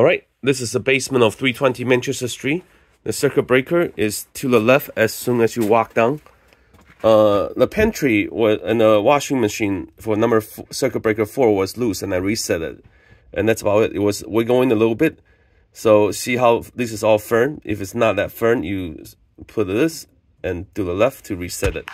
All right, this is the basement of 320 Manchester Street. The circuit breaker is to the left as soon as you walk down. Uh, the pantry was, and the washing machine for number circuit breaker 4 was loose and I reset it. And that's about it. It was wiggling a little bit. So see how this is all firm. If it's not that firm, you put this and to the left to reset it.